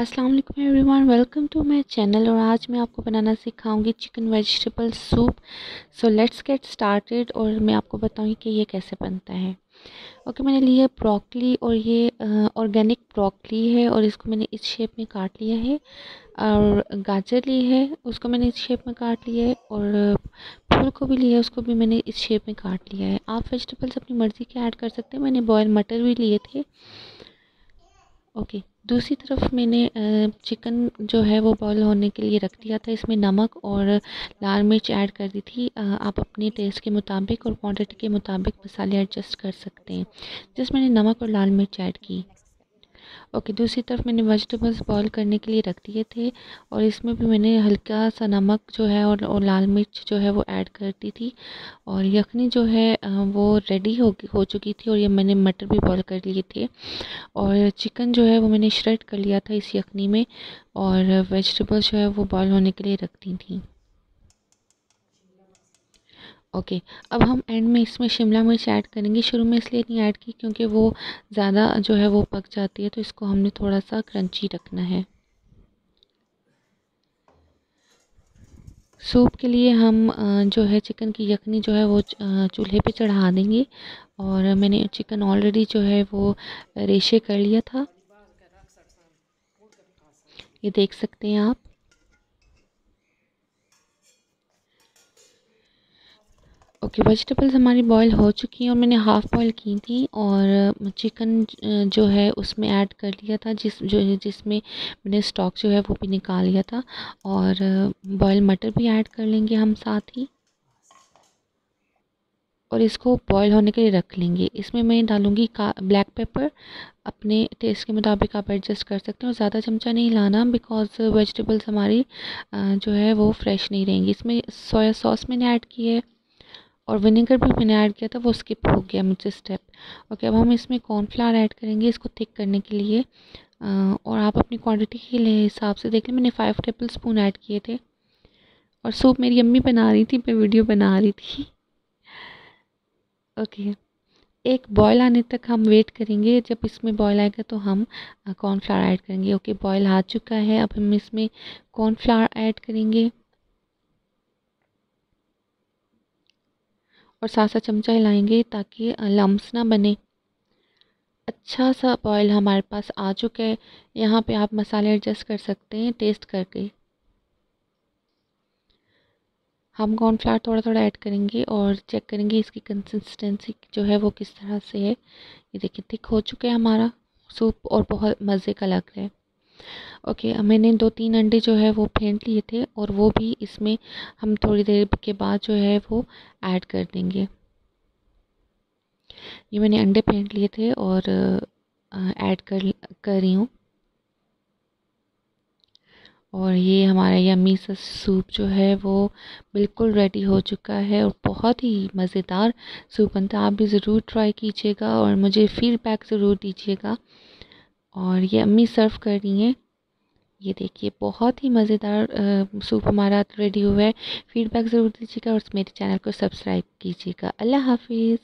अस्सलाम वालेकुम everyone welcome to my channel और आज मैं आपको बनाना सिखाऊँगी chicken vegetable soup so let's get started और मैं आपको बताऊँगी कि ये कैसे बनता है। ओके okay, मैंने लिया ब्रोकली और ये ऑर्गेनिक ब्रोकली है और इसको मैंने इस शेप में काट लिया है और गाजर ली है उसको मैंने इस शेप में काट लिया है और फूल को भी लिया है उसको भी मैंने इस शेप में काट लिया है। आप वेजिटेबल्स अपनी मर्ज़ी के ऐड कर सकते हैं मैंने बॉयल मटर भी लिए थे। Okay okay. दूसरी तरफ़ मैंने चिकन जो है वो बॉयल होने के लिए रख दिया था, इसमें नमक और लाल मिर्च ऐड कर दी थी। आप अपने टेस्ट के मुताबिक और क्वांटिटी के मुताबिक मसाले एडजस्ट कर सकते हैं। जिसमें मैंने नमक और लाल मिर्च ऐड की। ओके दूसरी तरफ़ मैंने वेजिटेबल्स बॉईल करने के लिए रख दिए थे और इसमें भी मैंने हल्का सा नमक जो है और, और लाल मिर्च जो है वो ऐड कर दी थी और यखनी जो है वो रेडी हो हो चुकी थी और ये मैंने मटर भी बॉईल कर लिए थे और चिकन जो है वो मैंने श्रेड कर लिया था इस यखनी में और वेजिटेबल्स जो है वो बॉयल होने के लिए रख दी थी। ओके। okay, अब हम एंड में इसमें शिमला मिर्च ऐड करेंगे। शुरू में इसलिए नहीं ऐड की क्योंकि वो ज़्यादा जो है वो पक जाती है तो इसको हमने थोड़ा सा क्रंची रखना है। सूप के लिए हम जो है चिकन की यखनी जो है वो चूल्हे पे चढ़ा देंगे और मैंने चिकन ऑलरेडी जो है वो रेशे कर लिया था। ये देख सकते हैं आप। ओके वेजिटेबल्स हमारी बॉईल हो चुकी हैं और मैंने हाफ़ बॉईल की थी और चिकन जो है उसमें ऐड कर लिया था जिस, जो, जिसमें मैंने स्टॉक जो है वो भी निकाल लिया था और बॉयल मटर भी ऐड कर लेंगे हम साथ ही। और इसको बॉईल होने के लिए रख लेंगे। इसमें मैं डालूँगी का, ब्लैक पेपर। अपने टेस्ट के मुताबिक आप एडजस्ट कर सकते हैं और ज़्यादा चमचा नहीं लाना बिकॉज़ वेजिटेबल्स हमारी जो है वो फ्रेश नहीं रहेंगी। इसमें सोया सॉस मैंने ऐड की है। और विनेगर भी मैंने ऐड किया था, वो स्किप हो गया मुझसे स्टेप ओके अब हम इसमें कॉर्नफ्लावर ऐड करेंगे इसको थिक करने के लिए। और आप अपनी क्वांटिटी के हिसाब से देख लें, मैंने फाइव टेबल स्पून ऐड किए थे। और सूप मेरी अम्मी बना रही थी, मैं वीडियो बना रही थी। ओके एक बॉयल आने तक हम वेट करेंगे, जब इसमें बॉयल आएगा तो हम कॉर्नफ्लावर ऐड करेंगे। ओके बॉयल आ चुका है, अब हम इसमें कॉर्नफ्लावर ऐड करेंगे। और साथ साथ चमचा हिलाएँगे ताकि लम्स ना बने। अच्छा सा बॉयल हमारे पास आ चुका है। यहाँ पे आप मसाले एडजस्ट कर सकते हैं टेस्ट करके। हम कॉर्नफ्लावर थोड़ा थोड़ा ऐड करेंगे और चेक करेंगे इसकी कंसिस्टेंसी जो है वो किस तरह से है। ये देखिए थिक हो चुका है हमारा। सूप और बहुत मज़े का लग रहा है। ओके okay, मैंने दो तीन अंडे जो है वो फेंट लिए थे और वो भी इसमें हम थोड़ी देर के बाद जो है वो ऐड कर देंगे। ये मैंने अंडे फेंट लिए थे और ऐड कर कर रही हूँ। और ये हमारा यमी सा सूप जो है वो बिल्कुल रेडी हो चुका है और बहुत ही मज़ेदार सूप बनता है। आप भी ज़रूर ट्राई कीजिएगा और मुझे फीडबैक ज़रूर दीजिएगा। और ये अम्मी सर्व कर रही हैं। ये देखिए, बहुत ही मज़ेदार सूप हमारा रेडी हुआ है। फीडबैक ज़रूर दीजिएगा और मेरे चैनल को सब्सक्राइब कीजिएगा। अल्लाह हाफिज़।